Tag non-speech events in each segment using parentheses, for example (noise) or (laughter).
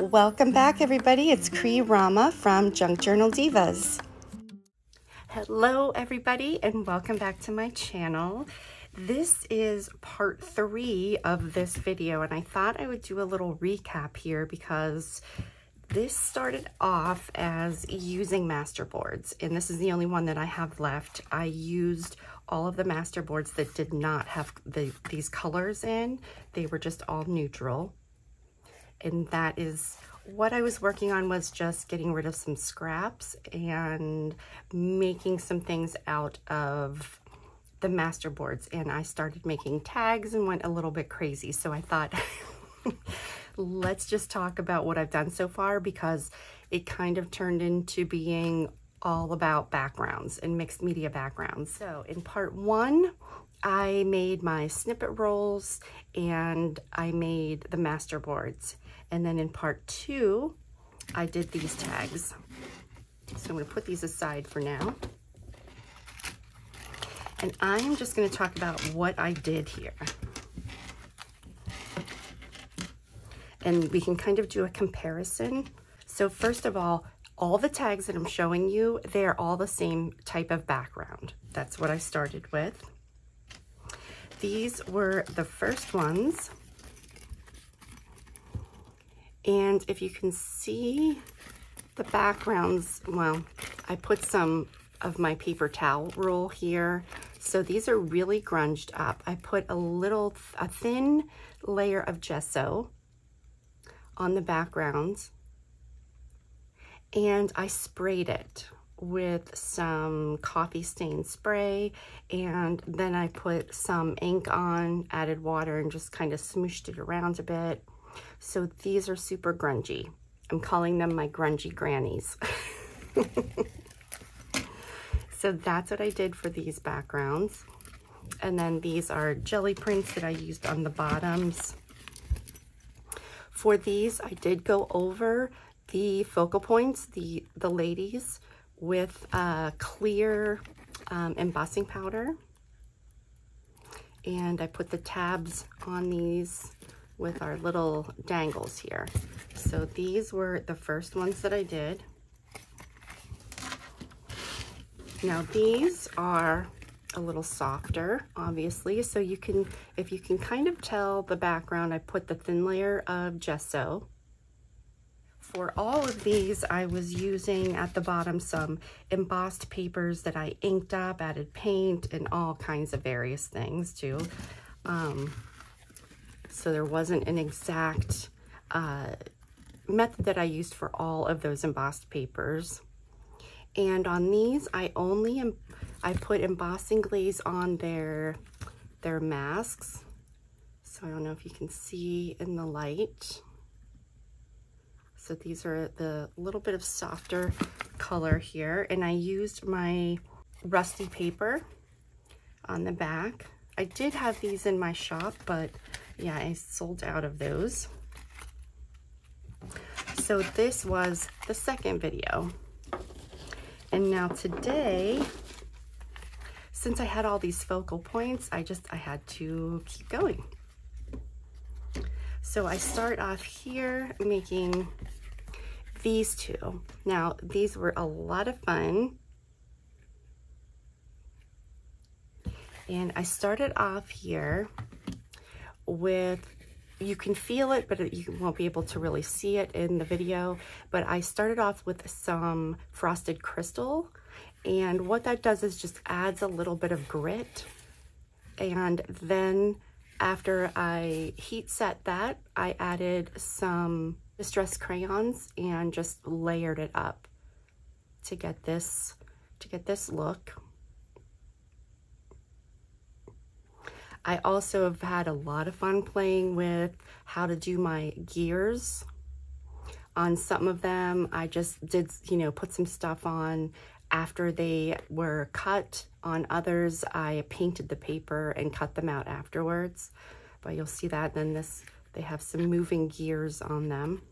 Welcome back, everybody. It's Kri Rama from Junk Journal Divas. Hello, everybody, and welcome back to my channel. This is part three of this video, and I thought I would do a little recap here because this started off as using master boards, and this is the only one that I have left. I used all of the master boards that did not have the, these colors in. They were just all neutral and that is what I was working on was just getting rid of some scraps and making some things out of the master boards and I started making tags and went a little bit crazy so I thought (laughs) let's just talk about what I've done so far because it kind of turned into being all about backgrounds and mixed media backgrounds. So in part one, I made my snippet rolls and I made the master boards. And then in part two, I did these tags. So I'm gonna put these aside for now. And I'm just gonna talk about what I did here. And we can kind of do a comparison. So first of all, all the tags that I'm showing you, they're all the same type of background. That's what I started with. These were the first ones. And if you can see the backgrounds, well, I put some of my paper towel roll here. So these are really grunged up. I put a little, a thin layer of gesso on the background and I sprayed it with some coffee stain spray and then I put some ink on, added water and just kind of smooshed it around a bit. So these are super grungy. I'm calling them my grungy grannies. (laughs) so that's what I did for these backgrounds. And then these are jelly prints that I used on the bottoms. For these, I did go over the focal points, the, the ladies, with a clear um, embossing powder. And I put the tabs on these with our little dangles here. So these were the first ones that I did. Now these are a little softer, obviously. So you can, if you can kind of tell the background, I put the thin layer of gesso for all of these, I was using at the bottom some embossed papers that I inked up, added paint, and all kinds of various things too. Um, so there wasn't an exact uh, method that I used for all of those embossed papers. And on these, I only I put embossing glaze on their their masks. So I don't know if you can see in the light. So these are the little bit of softer color here. And I used my rusty paper on the back. I did have these in my shop, but yeah, I sold out of those. So this was the second video. And now today, since I had all these focal points, I just, I had to keep going. So I start off here making these two. Now, these were a lot of fun. And I started off here with, you can feel it, but you won't be able to really see it in the video. But I started off with some frosted crystal. And what that does is just adds a little bit of grit. And then after I heat set that, I added some distress crayons and just layered it up to get this to get this look. I also have had a lot of fun playing with how to do my gears. On some of them, I just did, you know, put some stuff on after they were cut. On others, I painted the paper and cut them out afterwards. But you'll see that. Then this they have some moving gears on them.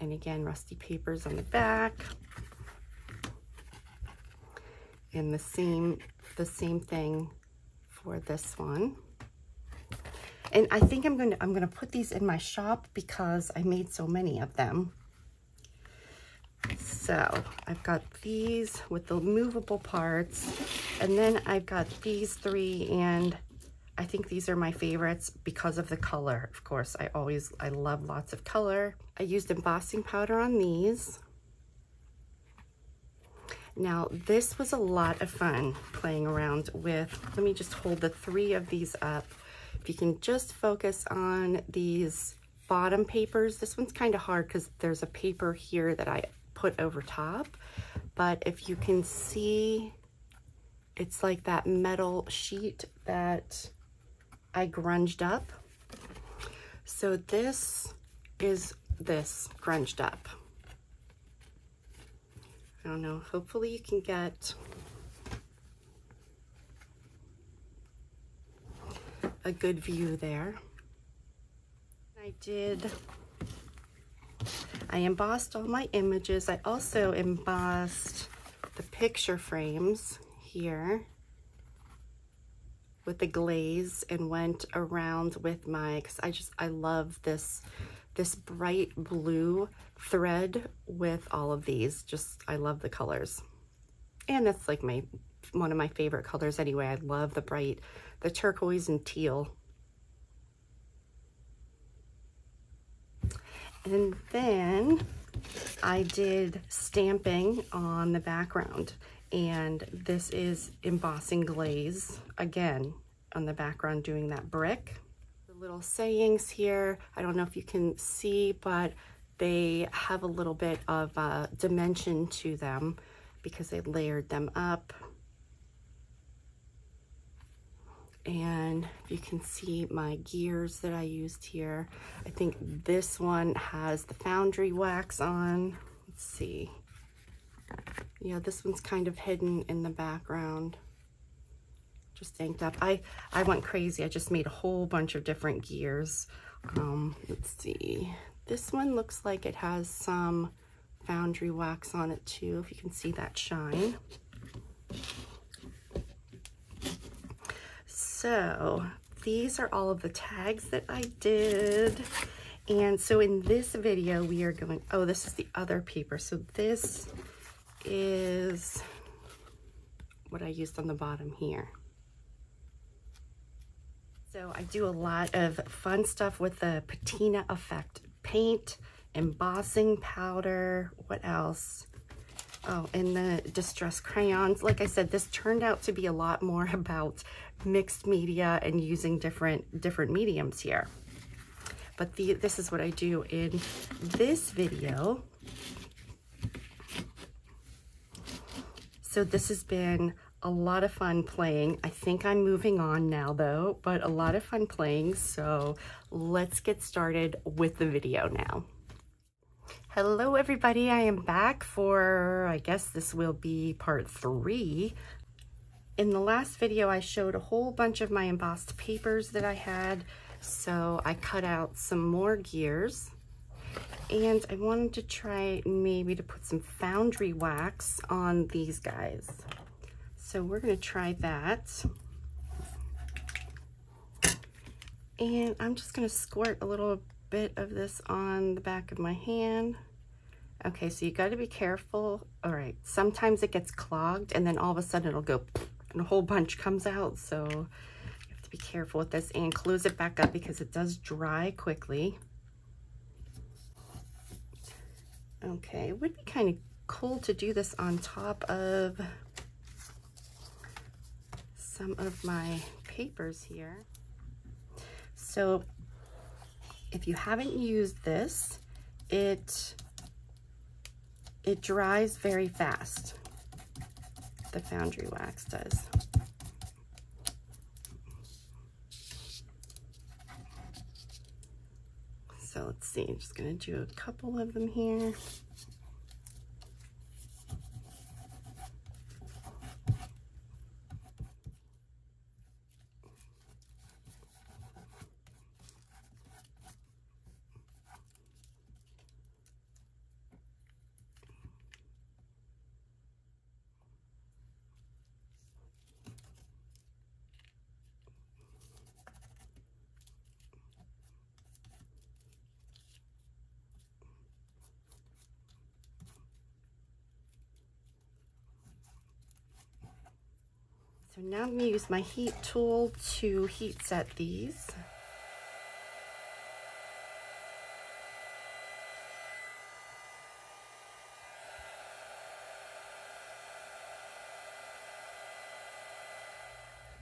And again, rusty papers on the back. And the same, the same thing for this one. And I think I'm going to, I'm going to put these in my shop because I made so many of them. So I've got these with the movable parts and then I've got these three and I think these are my favorites because of the color. Of course, I always, I love lots of color. I used embossing powder on these. Now, this was a lot of fun playing around with. Let me just hold the three of these up. If you can just focus on these bottom papers. This one's kind of hard because there's a paper here that I put over top. But if you can see, it's like that metal sheet that I grunged up. So this is this grunged up. I don't know, hopefully you can get a good view there. I did, I embossed all my images. I also embossed the picture frames here with the glaze and went around with my, cause I just, I love this this bright blue thread with all of these. Just, I love the colors. And that's like my, one of my favorite colors anyway. I love the bright, the turquoise and teal. And then I did stamping on the background and this is embossing glaze again on the background doing that brick The little sayings here. I don't know if you can see, but they have a little bit of a dimension to them because they layered them up. And you can see my gears that I used here. I think this one has the foundry wax on. Let's see. Yeah, this one's kind of hidden in the background just inked up. I, I went crazy. I just made a whole bunch of different gears. Um, let's see. This one looks like it has some foundry wax on it too, if you can see that shine. So these are all of the tags that I did. And so in this video, we are going, oh, this is the other paper. So this is what I used on the bottom here. So I do a lot of fun stuff with the patina effect paint, embossing powder, what else? Oh, and the distress crayons. Like I said, this turned out to be a lot more (laughs) about mixed media and using different different mediums here. But the, this is what I do in this video. So this has been a lot of fun playing. I think I'm moving on now though, but a lot of fun playing. So let's get started with the video now. Hello everybody, I am back for, I guess this will be part three. In the last video, I showed a whole bunch of my embossed papers that I had. So I cut out some more gears and I wanted to try maybe to put some foundry wax on these guys. So we're gonna try that. And I'm just gonna squirt a little bit of this on the back of my hand. Okay, so you gotta be careful. All right, sometimes it gets clogged and then all of a sudden it'll go (laughs) and a whole bunch comes out. So you have to be careful with this and close it back up because it does dry quickly. Okay, it would be kind of cool to do this on top of some of my papers here. So if you haven't used this, it, it dries very fast. The foundry wax does. So let's see, I'm just gonna do a couple of them here. So now I'm gonna use my heat tool to heat set these.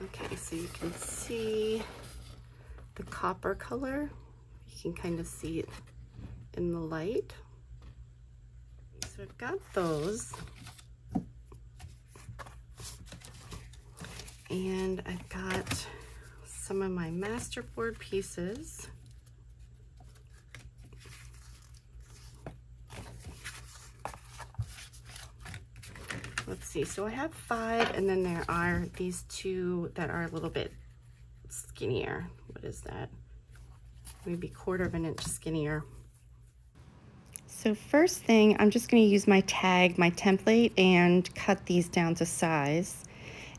Okay, so you can see the copper color. You can kind of see it in the light. So I've got those. And I've got some of my masterboard pieces. let's see, so I have five and then there are these two that are a little bit skinnier. What is that? Maybe quarter of an inch skinnier. So first thing, I'm just gonna use my tag, my template, and cut these down to size.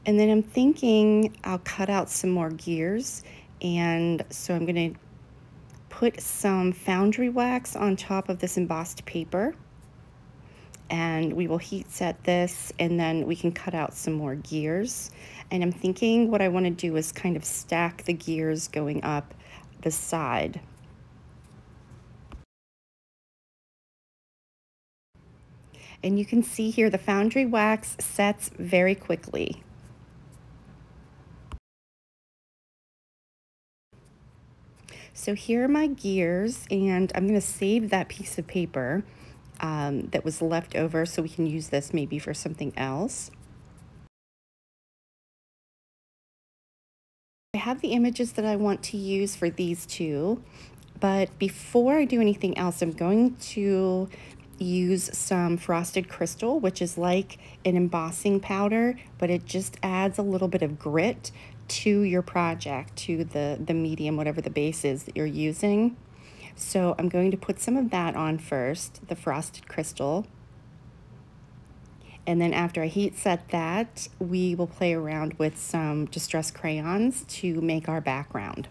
And then I'm thinking I'll cut out some more gears. And so I'm gonna put some foundry wax on top of this embossed paper and we will heat set this and then we can cut out some more gears. And I'm thinking what I want to do is kind of stack the gears going up the side. And you can see here the foundry wax sets very quickly. So here are my gears and I'm going to save that piece of paper um, that was left over so we can use this maybe for something else. I have the images that I want to use for these two, but before I do anything else, I'm going to use some frosted crystal, which is like an embossing powder, but it just adds a little bit of grit to your project, to the, the medium, whatever the base is that you're using. So I'm going to put some of that on first, the frosted crystal. And then after I heat set that, we will play around with some distress crayons to make our background.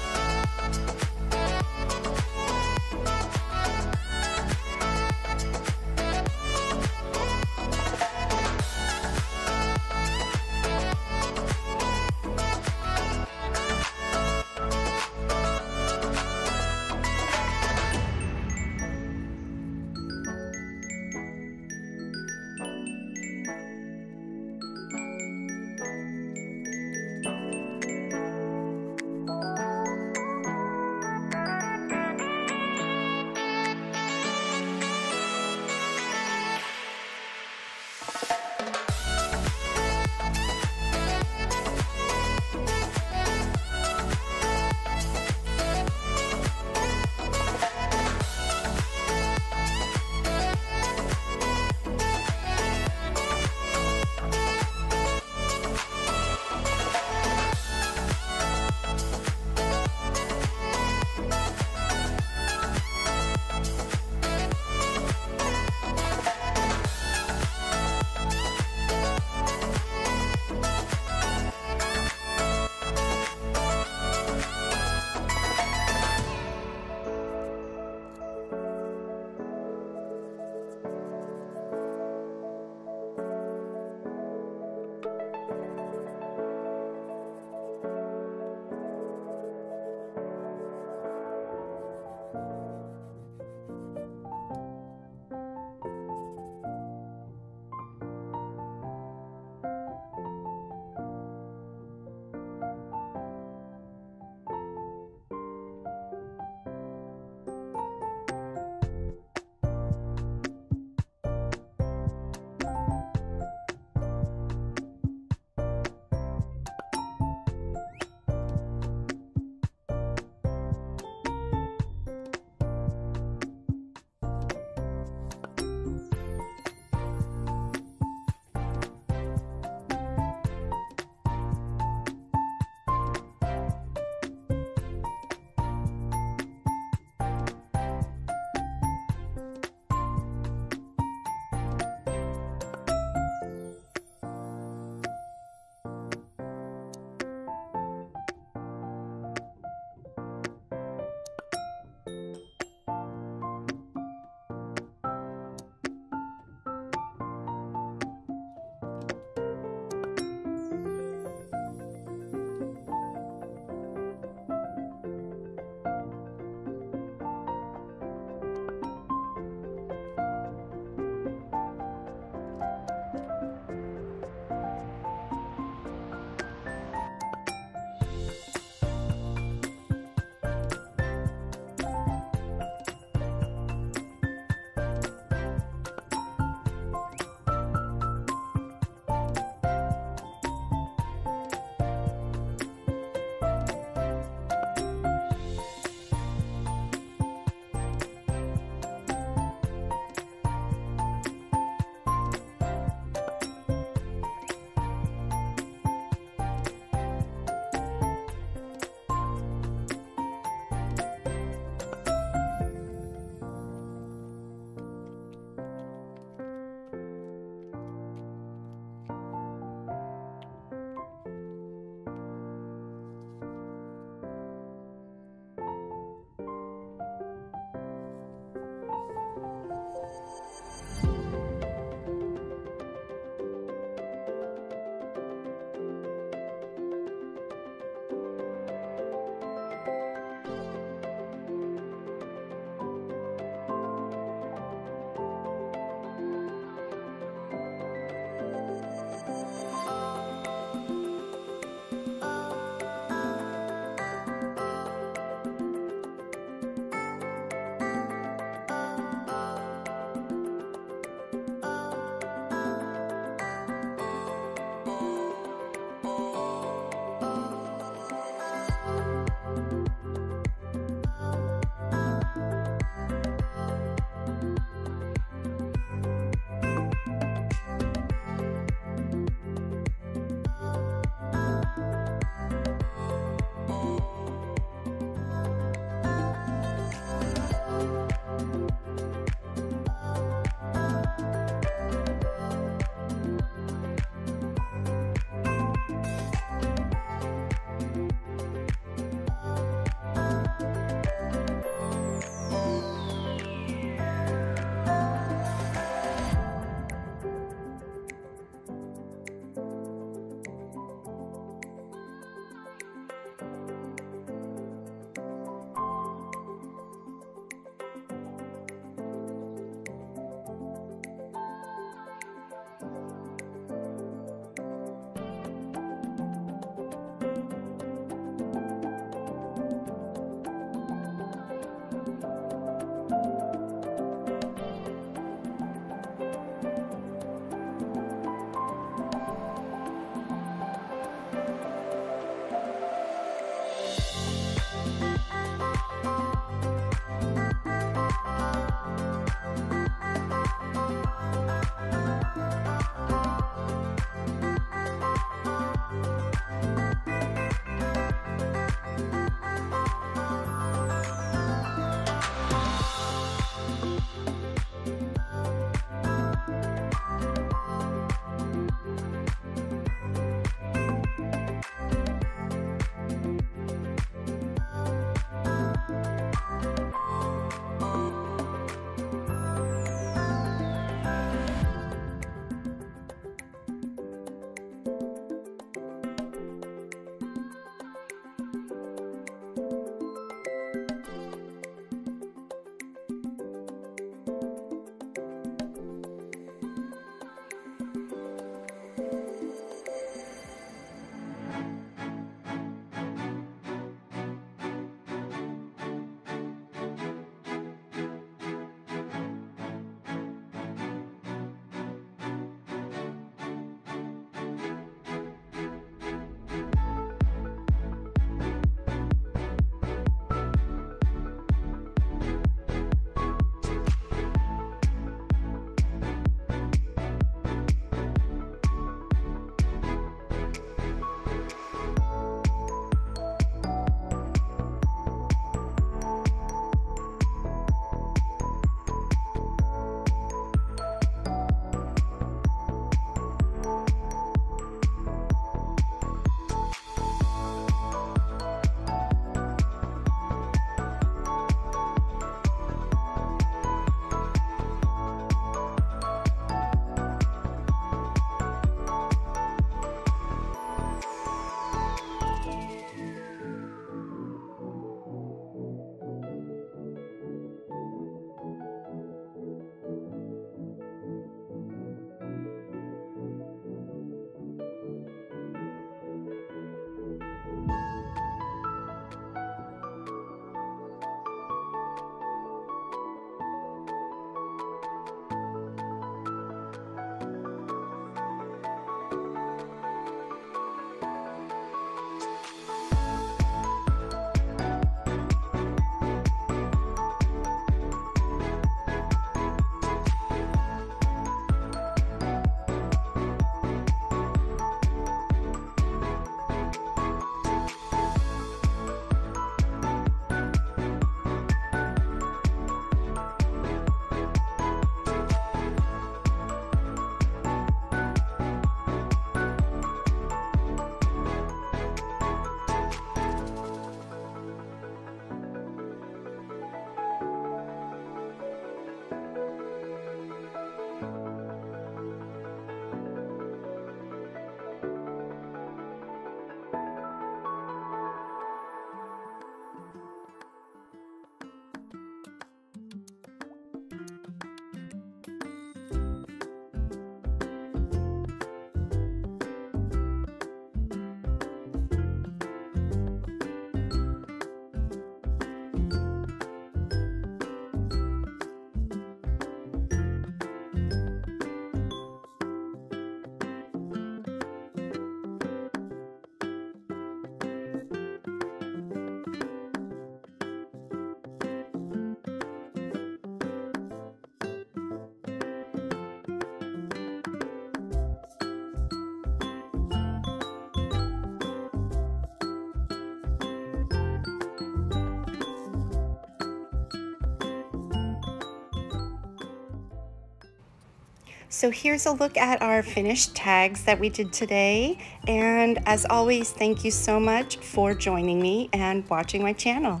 So here's a look at our finished tags that we did today. And as always, thank you so much for joining me and watching my channel.